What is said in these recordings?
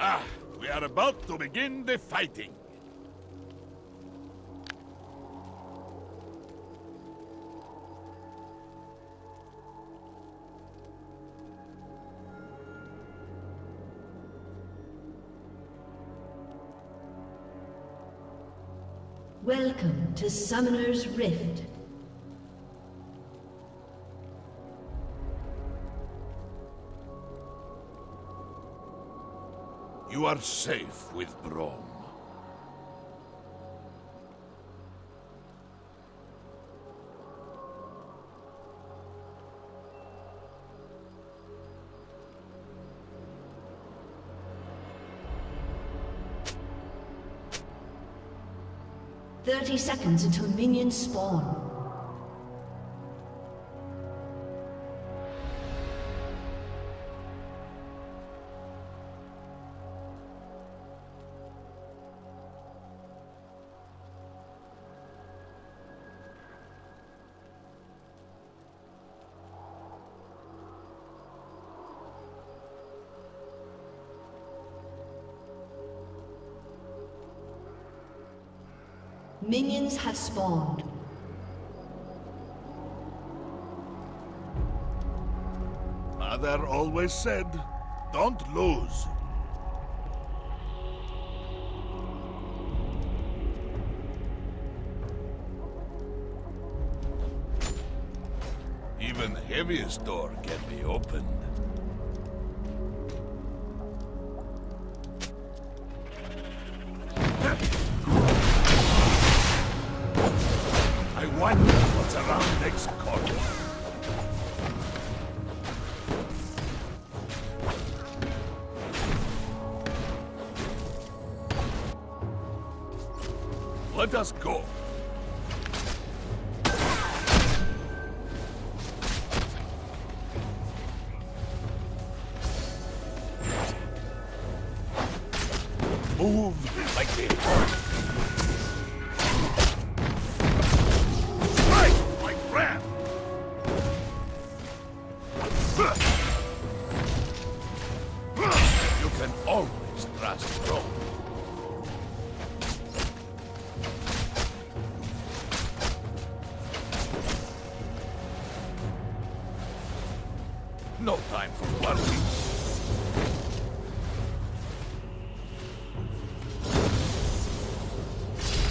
Ah, we are about to begin the fighting. Welcome to Summoner's Rift. You are safe with Braum. Thirty seconds until minions spawn. Minions have spawned. Mother always said, don't lose. Even the heaviest door can be opened. Let us go. No time for worry.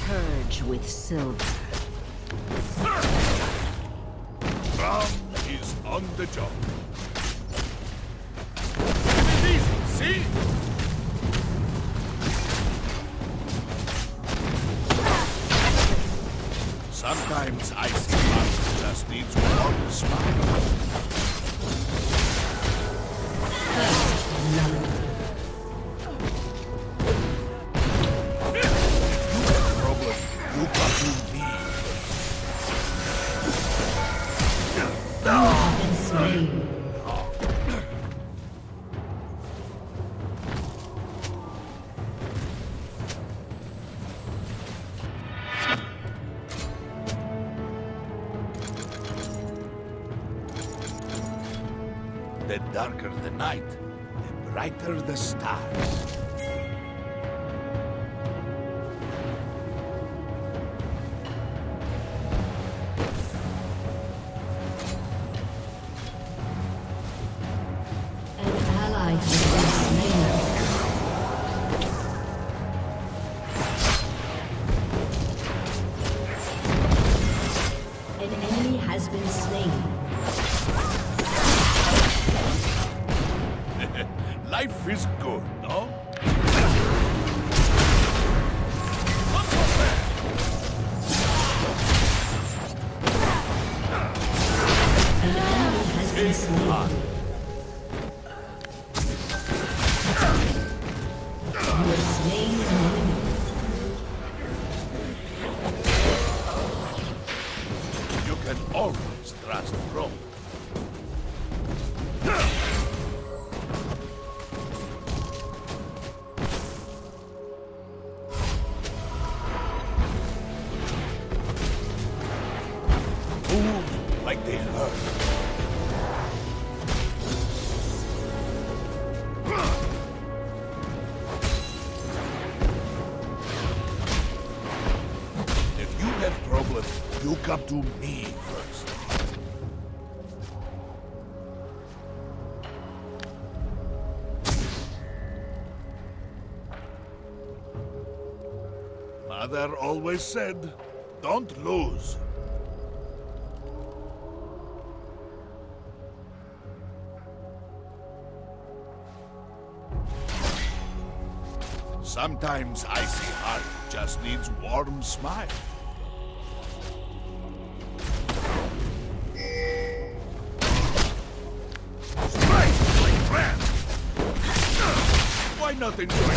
Purge with silver. Braum is on the job. Brighter the stars. You can always trust Braum. Mother always said, don't lose. Sometimes icy heart just needs warm smile. Strike, friend! Why not enjoy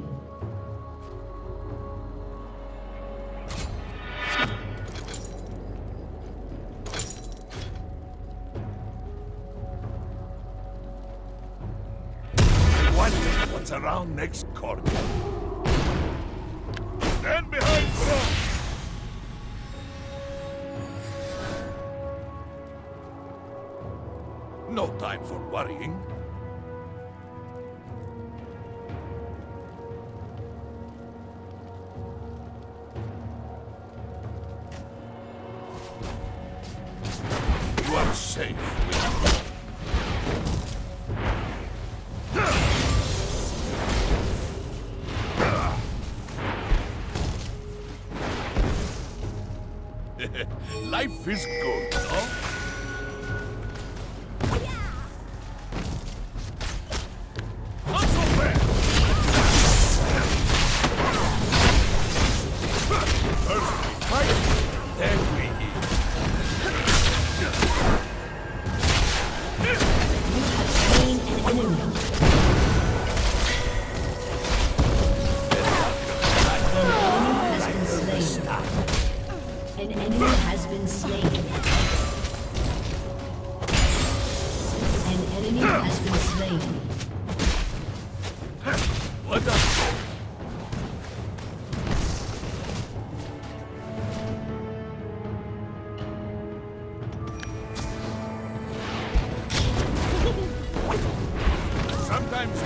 No time for worrying.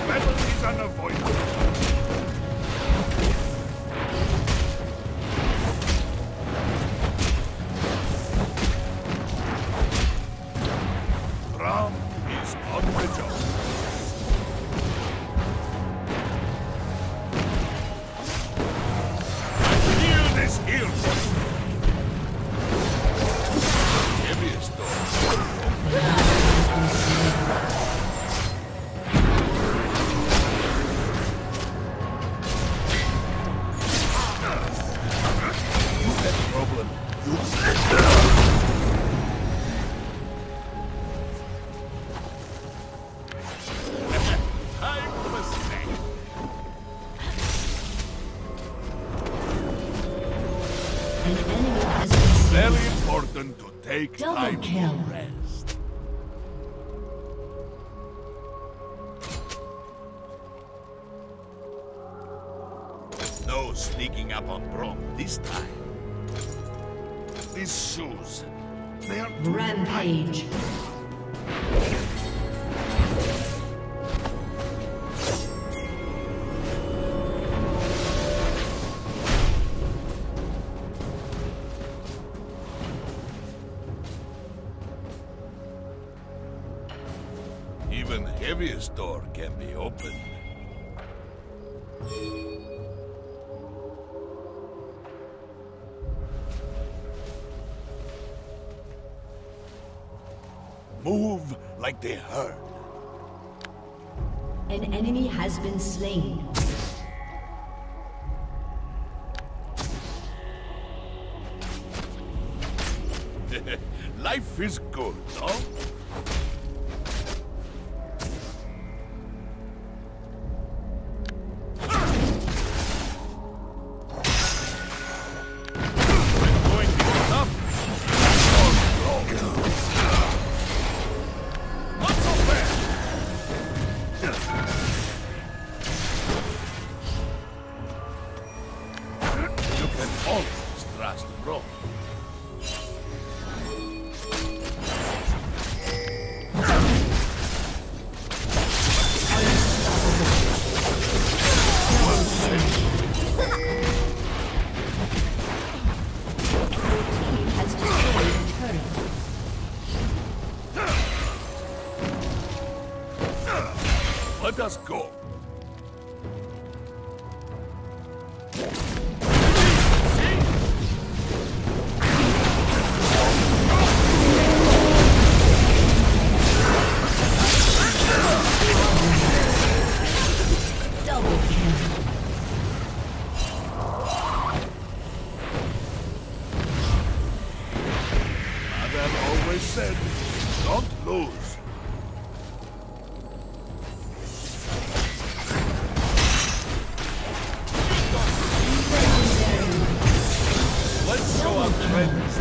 Battle is unavoidable. Take Double time kill. to rest. No sneaking up on Braum this time. These shoes, they are Rampage. Heaviest door can be opened. Move like they heard. An enemy has been slain. Life is good, no? Let us go.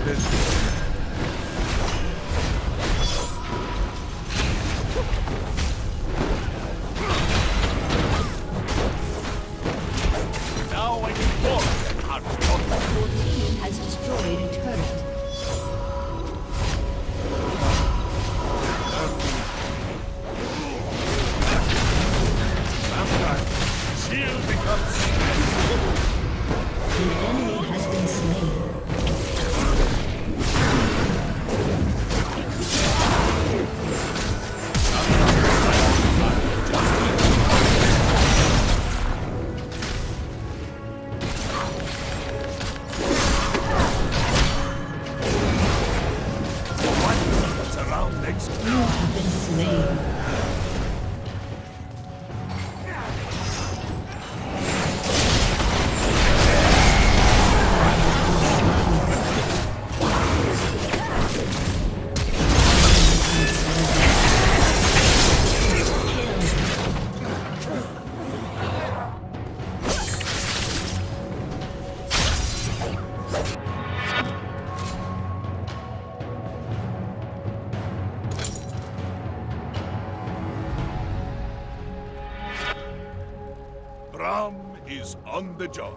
This. Is on the job.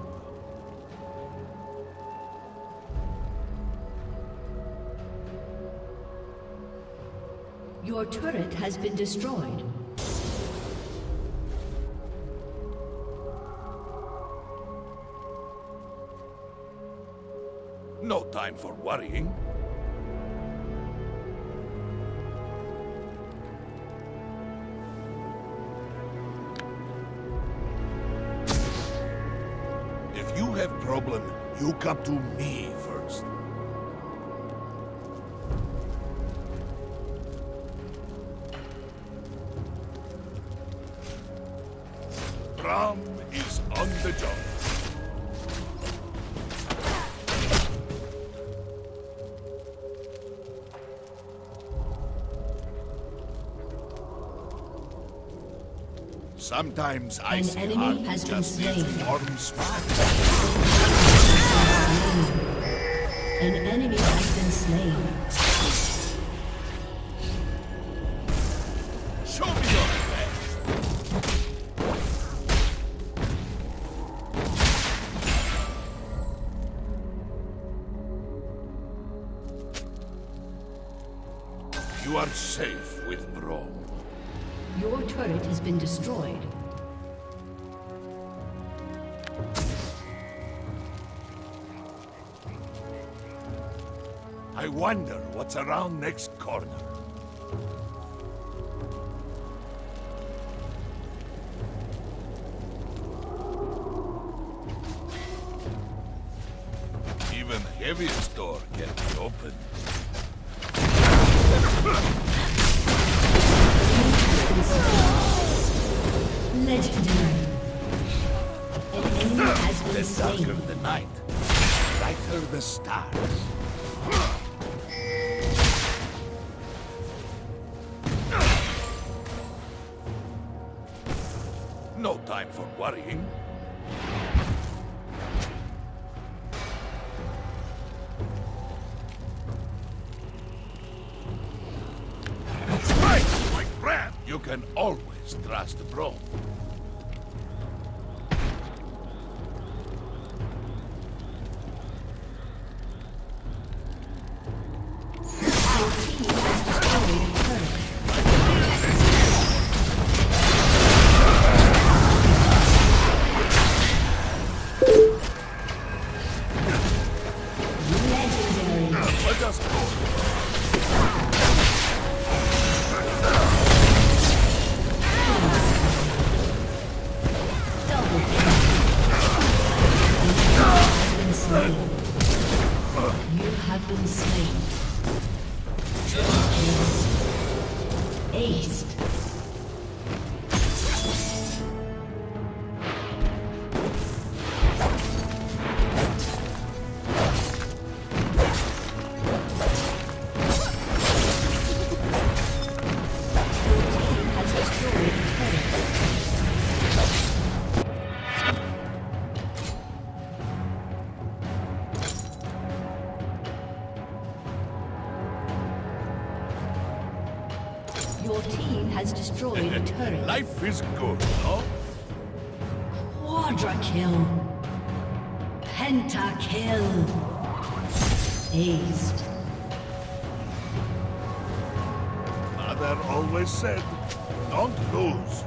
Your turret has been destroyed. No time for worrying. If you have problem, you come to me first. Braum is on the job. Sometimes I An see enemy has been slain. You are safe with Braum. Your turret has been destroyed. Wonder what's around next corner. Even heaviest door can be opened. Legendary. An enemy has been The darker the night, brighter the stars. Time for worrying. Ace. Life is good, huh? Quadra kill. Pentakill. Aced. Mother always said, don't lose.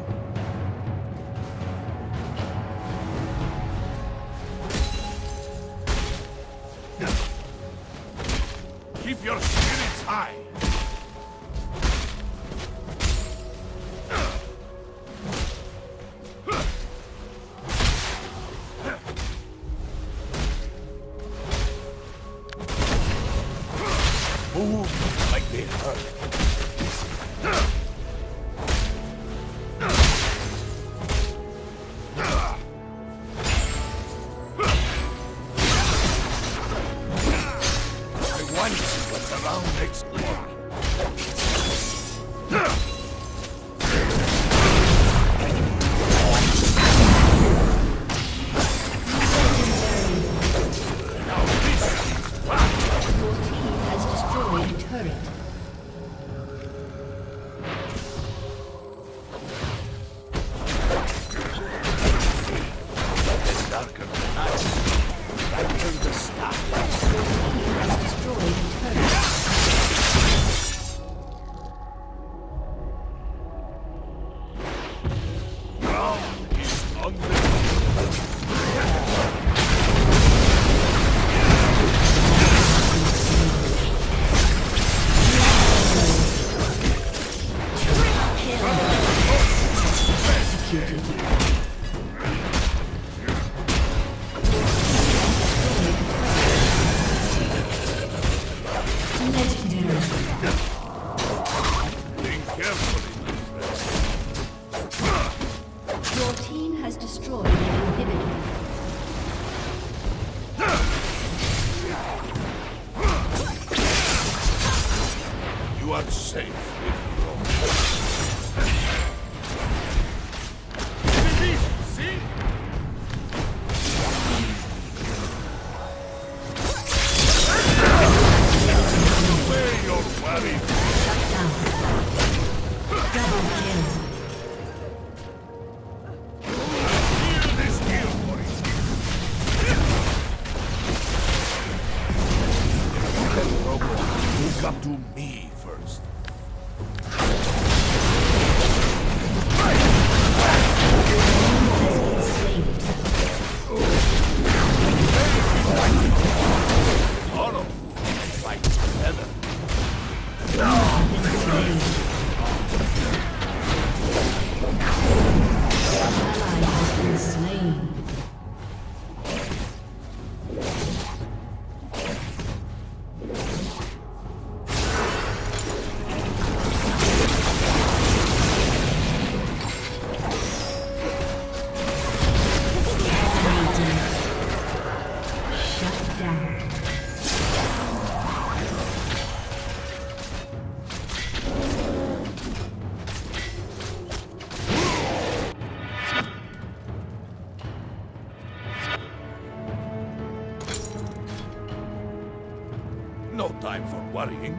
worrying.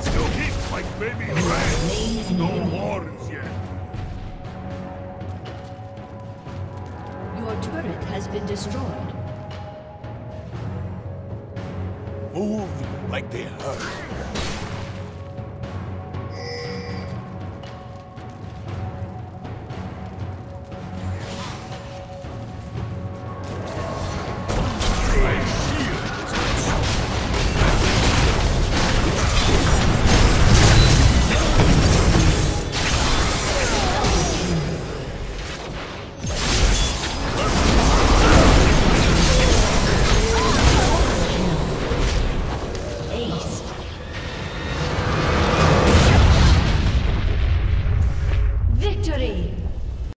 Still keeps like baby rats. No horns yet. Your turret has been destroyed. Move like they hurt.